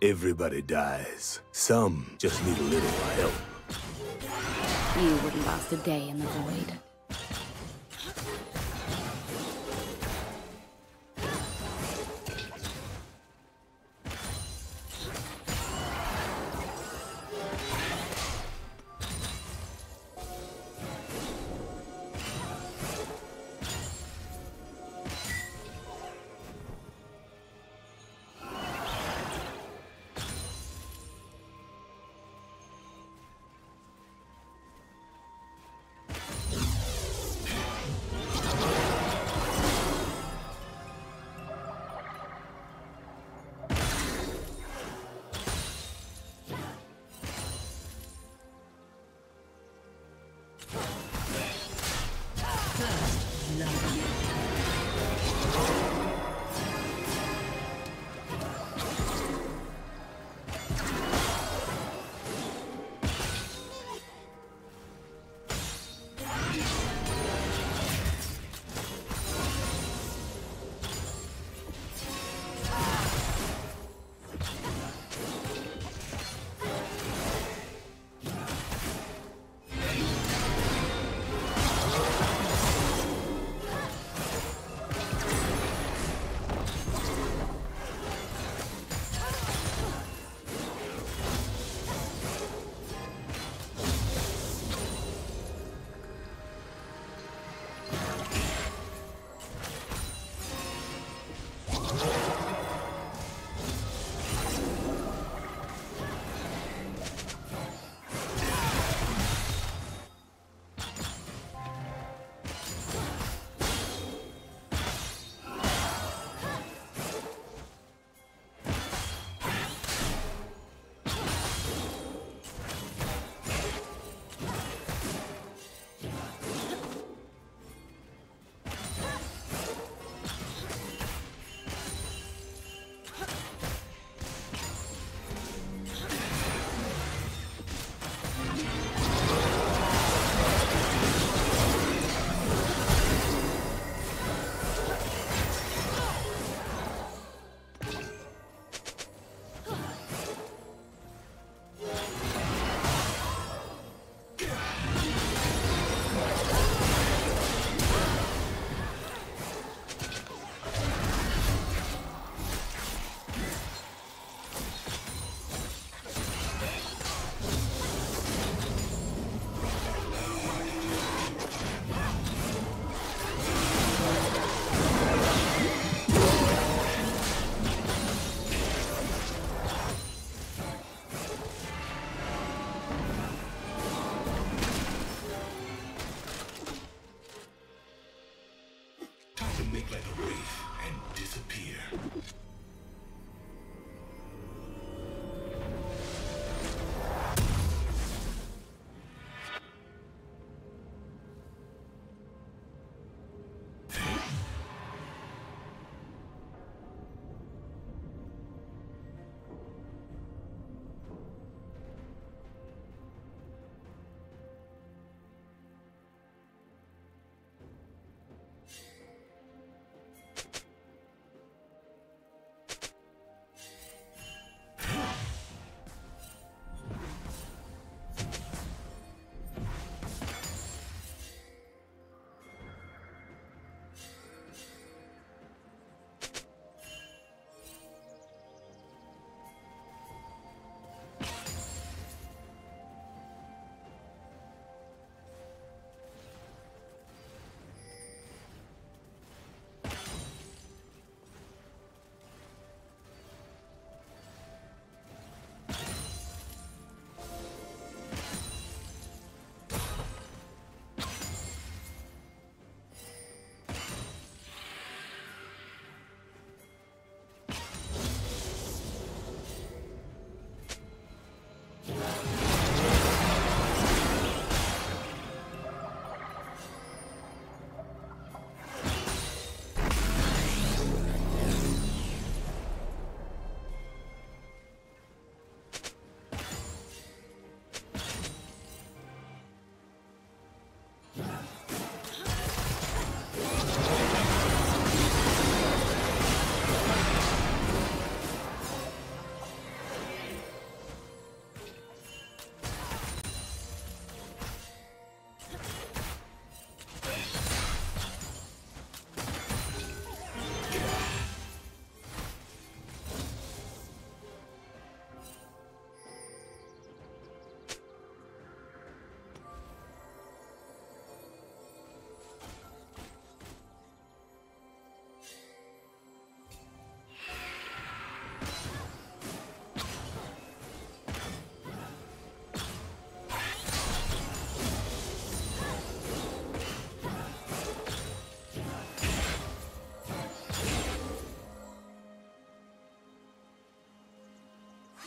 Everybody dies. Some just need a little help. You wouldn't last a day in the void.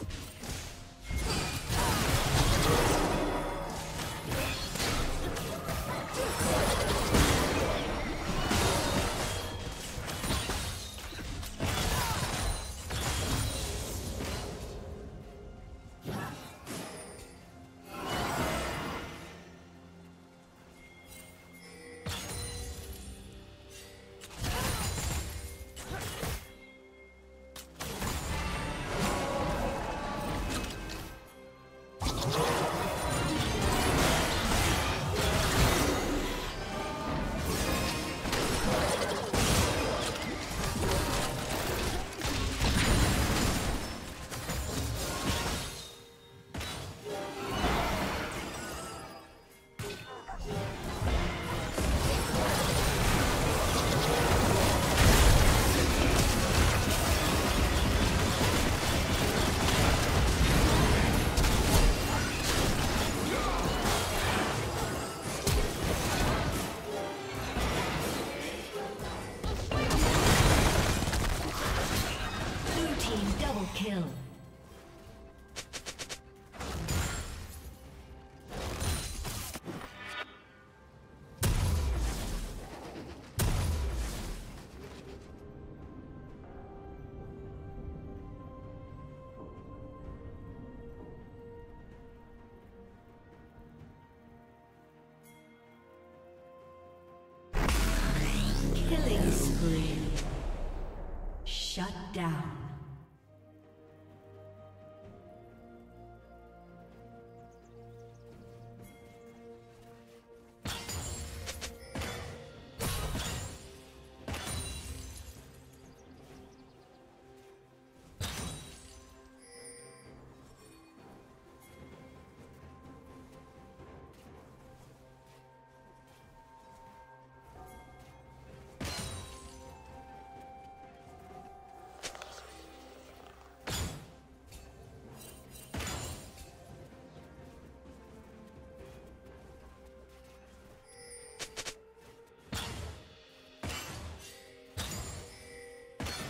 Shut down.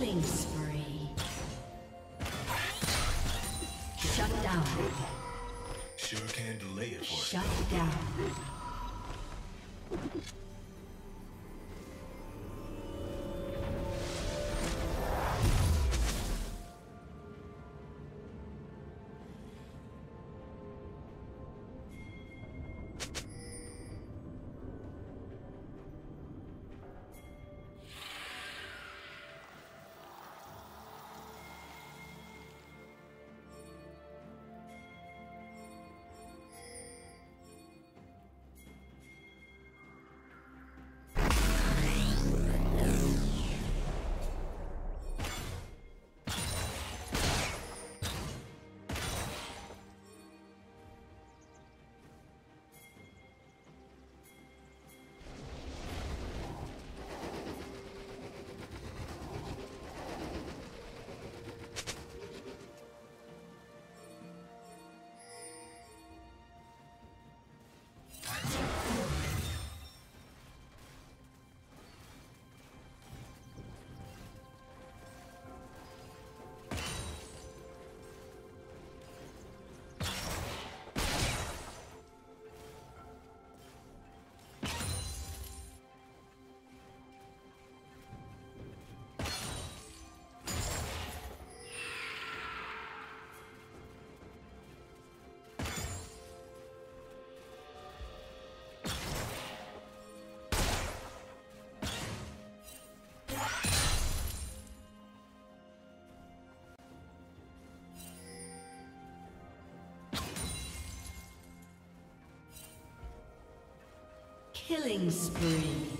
Killing spree. Shut down. Sure can delay it for Shut down. Killing spree.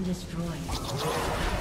Been destroyed.